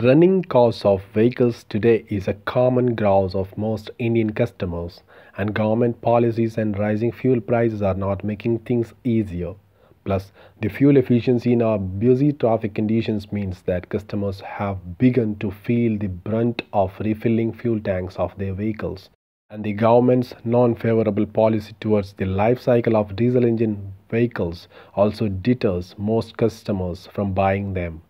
Running costs of vehicles today is a common grouse of most Indian customers, and government policies and rising fuel prices are not making things easier. Plus, the fuel efficiency in our busy traffic conditions means that customers have begun to feel the brunt of refilling fuel tanks of their vehicles. And the government's non favorable policy towards the life cycle of diesel engine vehicles also deters most customers from buying them.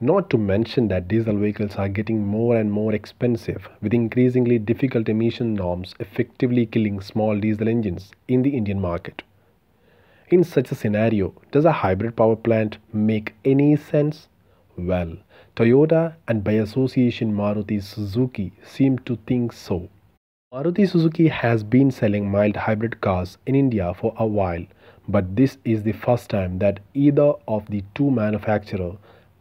Not to mention that diesel vehicles are getting more and more expensive, with increasingly difficult emission norms effectively killing small diesel engines in the Indian market. In such a scenario, does a hybrid power plant make any sense? Well, Toyota and by association Maruti Suzuki seem to think so. Maruti Suzuki has been selling mild hybrid cars in India for a while, but this is the first time that either of the two manufacturers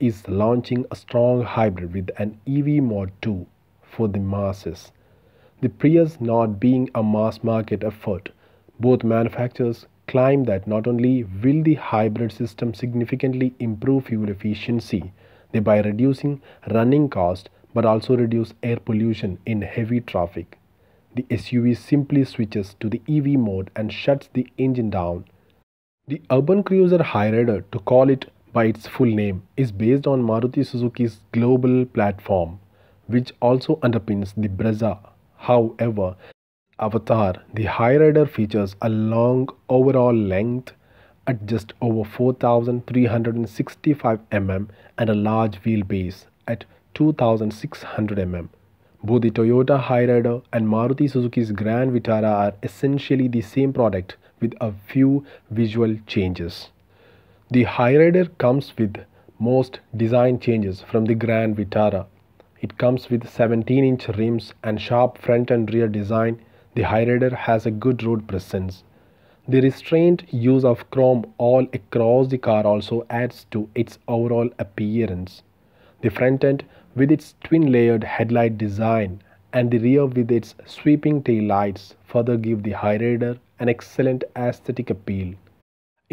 is launching a strong hybrid with an EV mod too for the masses. The Prius not being a mass market effort, both manufacturers claim that not only will the hybrid system significantly improve fuel efficiency, thereby reducing running cost but also reduce air pollution in heavy traffic. The SUV simply switches to the EV mode and shuts the engine down. The urban cruiser Hyryder, to call it by its full name, is based on Maruti Suzuki's global platform, which also underpins the Brezza. However, Avatar, the Hyryder features a long overall length at just over 4365 mm and a large wheelbase at 2600 mm. Both the Toyota Hyryder and Maruti Suzuki's Grand Vitara are essentially the same product with a few visual changes. The Hyryder comes with most design changes from the Grand Vitara. It comes with 17-inch rims and sharp front and rear design. The Hyryder has a good road presence. The restrained use of chrome all across the car also adds to its overall appearance. The front end with its twin layered headlight design and the rear with its sweeping tail lights further give the Hyryder an excellent aesthetic appeal.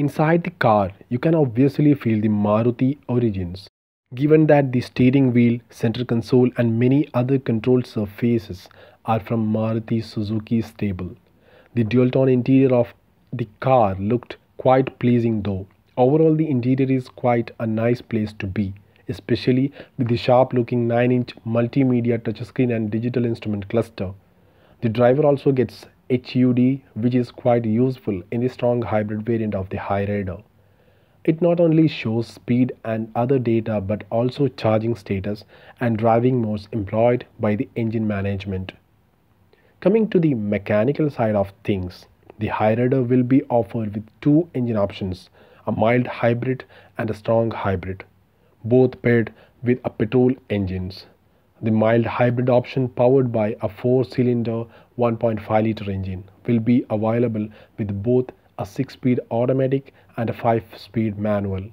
Inside the car, you can obviously feel the Maruti origins. Given that the steering wheel, center console and many other control surfaces are from Maruti Suzuki stable. The dual-tone interior of the car looked quite pleasing though. Overall the interior is quite a nice place to be, especially with the sharp looking 9-inch multimedia touchscreen and digital instrument cluster. The driver also gets HUD which is quite useful in the strong hybrid variant of the Hyryder. It not only shows speed and other data but also charging status and driving modes employed by the engine management. Coming to the mechanical side of things, the Hyryder will be offered with two engine options, a mild hybrid and a strong hybrid, both paired with a petrol engines. The mild hybrid option powered by a 4-cylinder 1.5 liter engine will be available with both a 6-speed automatic and a 5-speed manual.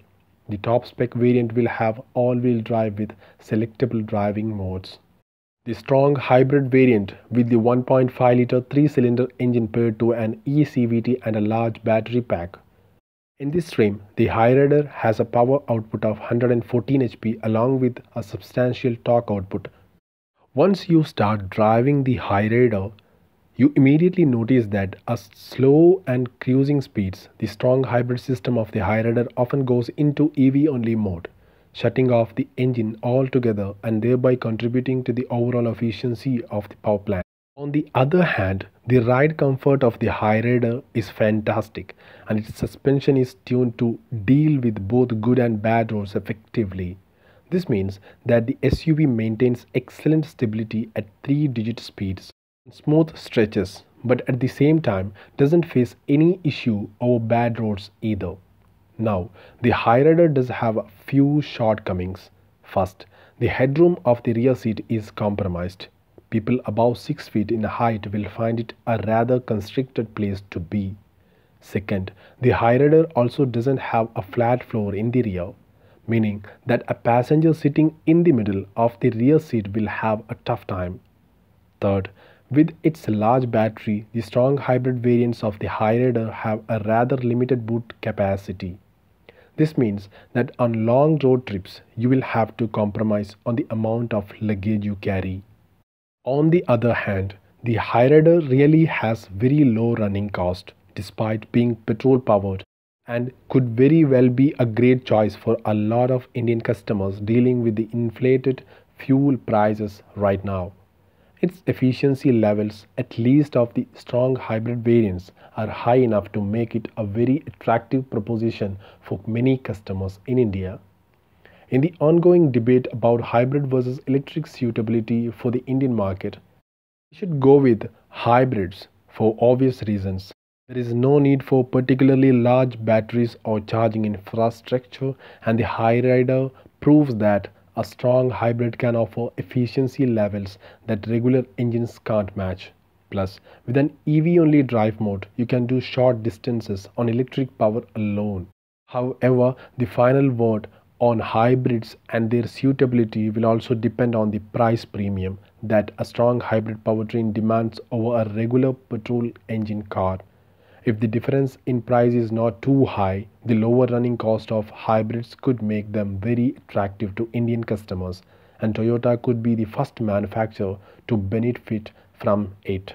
The top spec variant will have all-wheel drive with selectable driving modes. The strong hybrid variant with the 1.5 liter 3-cylinder engine paired to an eCVT and a large battery pack in this stream, the Hyryder has a power output of 114 HP along with a substantial torque output. Once you start driving the Hyryder, you immediately notice that at slow and cruising speeds, the strong hybrid system of the Hyryder often goes into EV only mode, shutting off the engine altogether and thereby contributing to the overall efficiency of the power plant. On the other hand, the ride comfort of the high Hyryder is fantastic and its suspension is tuned to deal with both good and bad roads effectively. This means that the SUV maintains excellent stability at 3-digit speeds smooth stretches but at the same time doesn't face any issue over bad roads either. Now, the Hyryder does have a few shortcomings. First, the headroom of the rear seat is compromised people above 6 feet in height will find it a rather constricted place to be. Second, the Hyryder also doesn't have a flat floor in the rear, meaning that a passenger sitting in the middle of the rear seat will have a tough time. Third, with its large battery, the strong hybrid variants of the Hyryder have a rather limited boot capacity. This means that on long road trips, you will have to compromise on the amount of luggage you carry. On the other hand, the Hyryder really has very low running cost despite being petrol powered and could very well be a great choice for a lot of Indian customers dealing with the inflated fuel prices right now. Its efficiency levels, at least of the strong hybrid variants, are high enough to make it a very attractive proposition for many customers in India. In the ongoing debate about hybrid versus electric suitability for the Indian market, we should go with hybrids for obvious reasons. There is no need for particularly large batteries or charging infrastructure and the Hyryder proves that a strong hybrid can offer efficiency levels that regular engines can't match. Plus, with an EV only drive mode, you can do short distances on electric power alone. However, the final word on hybrids and their suitability will also depend on the price premium that a strong hybrid powertrain demands over a regular petrol engine car. If the difference in price is not too high, the lower running cost of hybrids could make them very attractive to Indian customers and Toyota could be the first manufacturer to benefit from it.